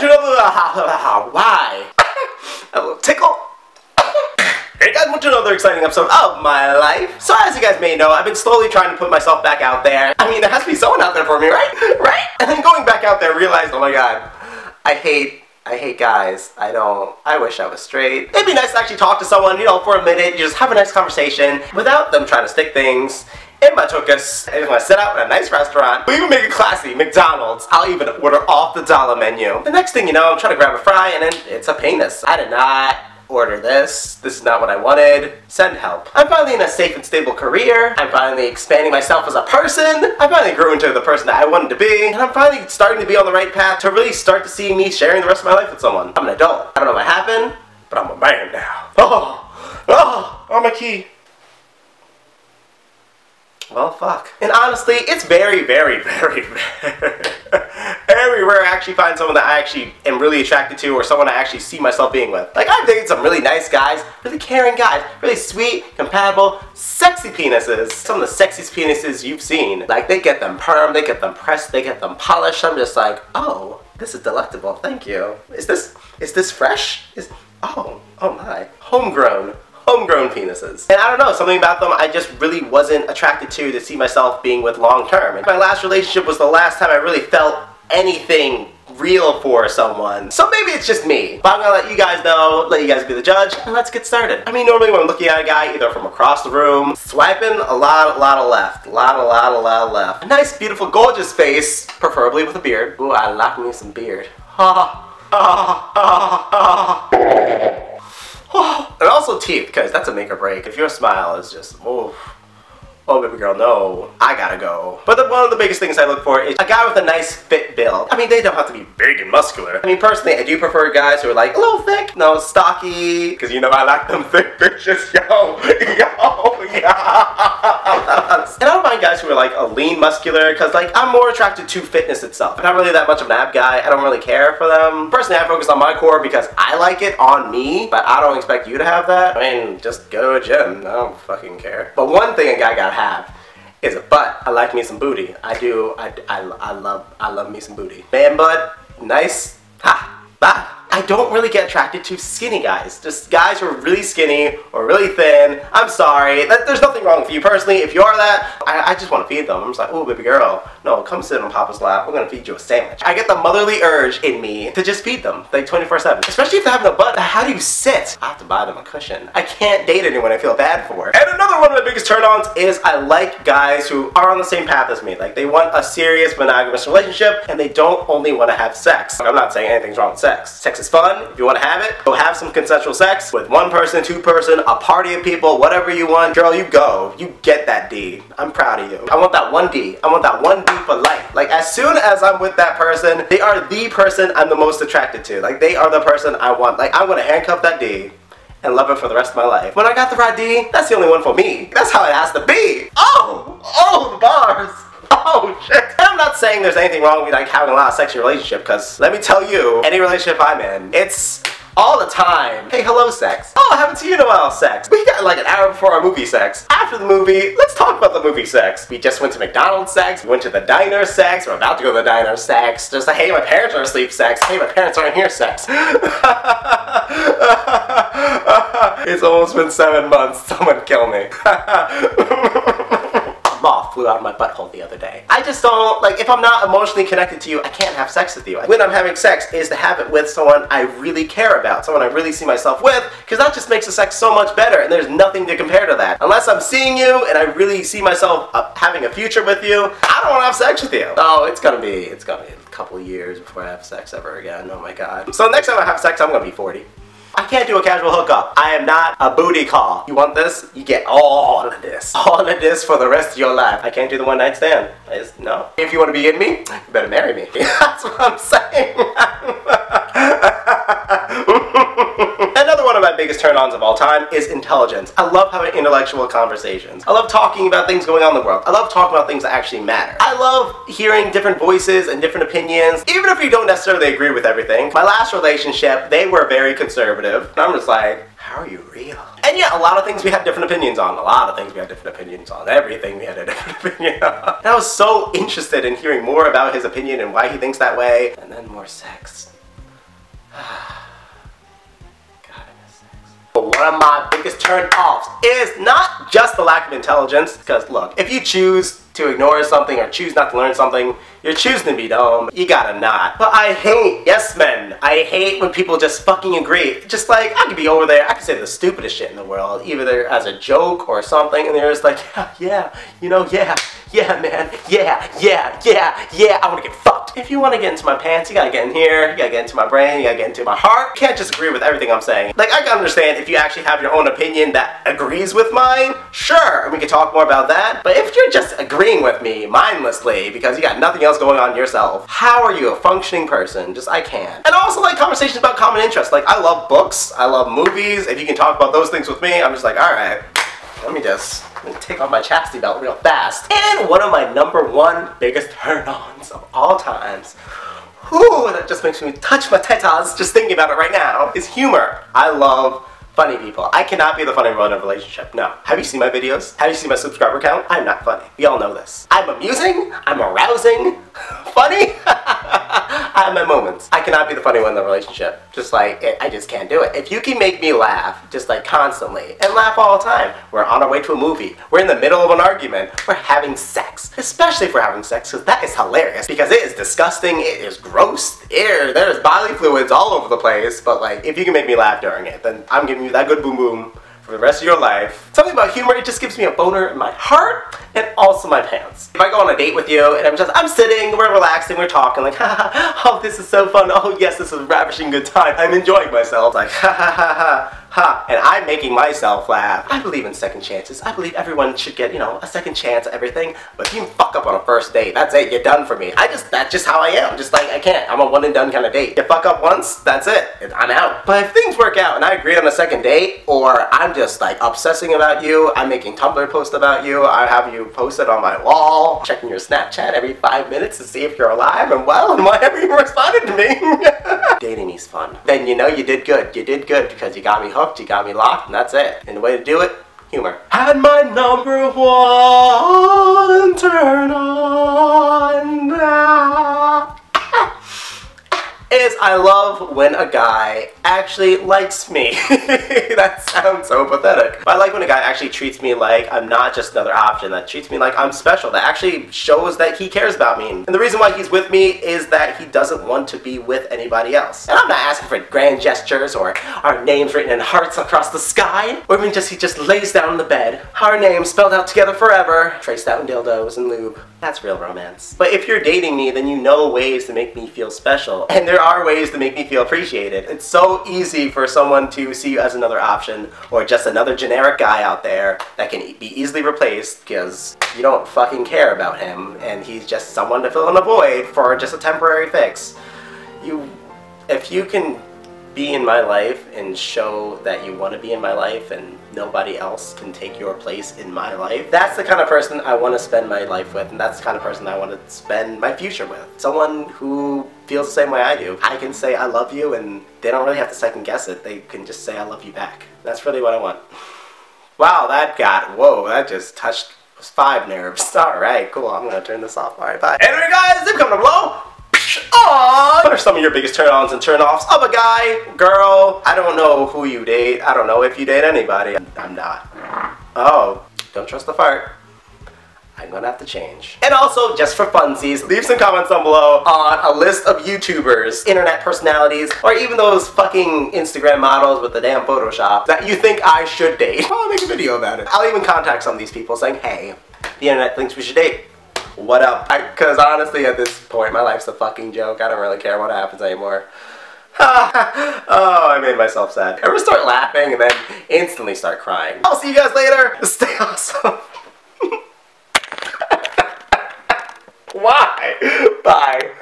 to why a little tickle. Hey guys, welcome to another exciting episode of my life. So as you guys may know, I've been slowly trying to put myself back out there. I mean, there has to be someone out there for me, right? Right? And then going back out there, realized, oh my god, I hate I hate guys. I don't. I wish I was straight. It'd be nice to actually talk to someone, you know, for a minute. You just have a nice conversation without them trying to stick things tuchus. I just want to sit out in a nice restaurant. We even make it classy. McDonald's. I'll even order off the dollar menu. The next thing you know, I'm trying to grab a fry and then it's a penis. I did not order this. This is not what I wanted. Send help. I'm finally in a safe and stable career. I'm finally expanding myself as a person. I finally grew into the person that I wanted to be. And I'm finally starting to be on the right path to really start to see me sharing the rest of my life with someone. I'm an adult. I don't know what happened, but I'm a man now. Oh, oh, oh my key. Well, fuck. And honestly, it's very, very, very, very rare I actually find someone that I actually am really attracted to or someone I actually see myself being with. Like, I've dated some really nice guys, really caring guys, really sweet, compatible, sexy penises. Some of the sexiest penises you've seen. Like, they get them perm, they get them pressed, they get them polished. I'm just like, oh, this is delectable, thank you. Is this, is this fresh? Is, oh, oh my. Homegrown homegrown penises. And I don't know, something about them I just really wasn't attracted to to see myself being with long term. And my last relationship was the last time I really felt anything real for someone. So maybe it's just me. But I'm gonna let you guys know, let you guys be the judge, and let's get started. I mean, normally when I'm looking at a guy, either from across the room, swiping a lot, a lot of left, a lot, a lot, a lot of left. A nice, beautiful, gorgeous face, preferably with a beard. Ooh, I like me some beard. Ha, ha, ha, ha. Also teeth, because that's a make or break. If your smile is just, oh, oh baby girl, no, I gotta go. But the, one of the biggest things I look for is a guy with a nice fit build. I mean, they don't have to be big and muscular. I mean, personally, I do prefer guys who are like a little thick, no, stocky, because you know I like them thick bitches, yo, yo, yeah. and I don't mind guys who are like a lean muscular, because like I'm more attracted to fitness itself. I'm not really that much of an ab guy. I don't really care for them. Personally, I focus on my core because I like it on me, but I don't expect you to have that. I mean, just go to a gym. I don't fucking care. But one thing a guy got have is a butt. I like me some booty. I do. I, I, I love I love me some booty. Man butt, nice. Ha. Bah. I don't really get attracted to skinny guys. Just guys who are really skinny or really thin. I'm sorry. There's nothing wrong with you personally. If you are that, I, I just want to feed them. I'm just like, oh, baby girl. No, come sit on Papa's lap. We're going to feed you a sandwich. I get the motherly urge in me to just feed them, like 24-7. Especially if they have no butt. How do you sit? I have to buy them a cushion. I can't date anyone I feel bad for. And another one of my biggest turn-ons is I like guys who are on the same path as me. Like, they want a serious monogamous relationship, and they don't only want to have sex. I'm not saying anything's wrong with sex. Sex is fun. If you want to have it, go have some consensual sex with one person, two person, a party of people, whatever you want. Girl, you go. You get that D. I'm proud of you. I want that one D. I want that one D for life. Like as soon as I'm with that person, they are the person I'm the most attracted to. Like they are the person I want. Like I'm gonna handcuff that D and love it for the rest of my life. When I got the right D, that's the only one for me. That's how it has to be. Oh, oh, the bars. Oh. I'm not saying there's anything wrong with like having a lot of sexual relationship because let me tell you, any relationship I'm in, it's all the time. Hey, hello sex. Oh, I haven't seen you in a while sex. We got like an hour before our movie sex. After the movie, let's talk about the movie sex. We just went to McDonald's sex, we went to the diner sex, we're about to go to the diner sex. Just like, hey, my parents are asleep sex. Hey, my parents aren't here sex. it's almost been seven months. Someone kill me. flew out of my butthole the other day. I just don't, like, if I'm not emotionally connected to you, I can't have sex with you. When I'm having sex is to have it with someone I really care about, someone I really see myself with, because that just makes the sex so much better, and there's nothing to compare to that. Unless I'm seeing you, and I really see myself uh, having a future with you, I don't want to have sex with you. Oh, it's gonna be, it's gonna be a couple years before I have sex ever again, oh my god. So next time I have sex, I'm gonna be 40. I can't do a casual hookup. I am not a booty call. You want this? You get all of this. All of this for the rest of your life. I can't do the one night stand. I just, no. If you want to be in me, you better marry me. That's what I'm saying. Biggest turn-ons of all time is intelligence. I love having intellectual conversations. I love talking about things going on in the world. I love talking about things that actually matter. I love hearing different voices and different opinions, even if you don't necessarily agree with everything. My last relationship, they were very conservative. And I'm just like, how are you real? And yeah, a lot of things we had different opinions on. A lot of things we had different opinions on. Everything we had a different opinion on. And I was so interested in hearing more about his opinion and why he thinks that way. And then more sex. One of my biggest turn offs is not just the lack of intelligence, because look, if you choose to ignore something or choose not to learn something, you're choosing to be dumb. You gotta not. But I hate yes men. I hate when people just fucking agree. Just like, I could be over there, I could say the stupidest shit in the world, either as a joke or something, and they're just like, yeah, yeah, you know, yeah, yeah, man, yeah, yeah, yeah, yeah, I wanna get fucked. If you wanna get into my pants, you gotta get in here, you gotta get into my brain, you gotta get into my heart. Can't just agree with everything I'm saying. Like, I can understand if you actually have your own opinion that agrees with mine, sure, and we can talk more about that. But if you're just agreeing with me mindlessly because you got nothing else going on yourself. How are you a functioning person? Just I can't. And also like conversations about common interests. Like I love books, I love movies. If you can talk about those things with me, I'm just like, all right, let me just let me take off my chastity belt real fast. And one of my number one biggest turn-ons of all times Ooh, that just makes me touch my tetas just thinking about it right now, is humor. I love funny people. I cannot be the funny one in a relationship. No. Have you seen my videos? Have you seen my subscriber count? I'm not funny. We all know this. I'm amusing. I'm arousing. funny. I have my moments. I cannot be the funny one in the relationship. Just like, it, I just can't do it. If you can make me laugh, just like constantly, and laugh all the time. We're on our way to a movie. We're in the middle of an argument. We're having sex. Especially if we're having sex, because that is hilarious. Because it is disgusting, it is gross, Ew, there's bodily fluids all over the place. But like, if you can make me laugh during it, then I'm giving you that good boom boom for the rest of your life. Something about humor, it just gives me a boner in my heart and also my pants. If I go on a date with you and I'm just, I'm sitting, we're relaxing, we're talking like, ha ha ha, oh this is so fun, oh yes, this is a ravishing good time, I'm enjoying myself, like ha ha ha ha, ha, and I'm making myself laugh. I believe in second chances. I believe everyone should get, you know, a second chance at everything. But if you fuck up on a first date, that's it, you're done for me. I just, that's just how I am. Just like, I can't. I'm a one and done kind of date. You fuck up once, that's it. I'm out. But if things work out and I agree on a second date, or I'm just like obsessing about you, I'm making Tumblr posts about you, I have you posted on my wall, checking your Snapchat every five minutes to see if you're alive and well, and why haven't you responded to me? Dating is fun. Then you know you did good. You did good because you got me hooked, you got me locked, and that's it. And the way to do it, humor. Had my number one turn on now is I love when a guy actually likes me. that sounds so pathetic. But I like when a guy actually treats me like I'm not just another option, that treats me like I'm special, that actually shows that he cares about me. And the reason why he's with me is that he doesn't want to be with anybody else. And I'm not asking for grand gestures or our names written in hearts across the sky, or even just he just lays down in the bed, our names spelled out together forever, traced out in dildos and lube. That's real romance. But if you're dating me, then you know ways to make me feel special. And there are ways to make me feel appreciated. It's so easy for someone to see you as another option or just another generic guy out there that can be easily replaced because you don't fucking care about him and he's just someone to fill in a void for just a temporary fix. You, if you can be in my life and show that you want to be in my life and nobody else can take your place in my life. That's the kind of person I want to spend my life with and that's the kind of person I want to spend my future with. Someone who feels the same way I do. I can say I love you and they don't really have to second guess it. They can just say I love you back. That's really what I want. Wow, that got, whoa, that just touched five nerves. Alright, cool, I'm gonna turn this off. Alright, bye. Anyway guys, they've come to below, Aww. What are some of your biggest turn-ons and turn-offs of a guy, girl? I don't know who you date. I don't know if you date anybody. I'm not. Oh, don't trust the fart. I'm gonna have to change. And also, just for funsies, leave some comments down below on a list of YouTubers, internet personalities, or even those fucking Instagram models with the damn Photoshop that you think I should date. I'll make a video about it. I'll even contact some of these people saying, hey, the internet thinks we should date what up? Because honestly, at this point, my life's a fucking joke. I don't really care what happens anymore. oh, I made myself sad. Ever start laughing and then instantly start crying. I'll see you guys later. Stay awesome. Why? Bye.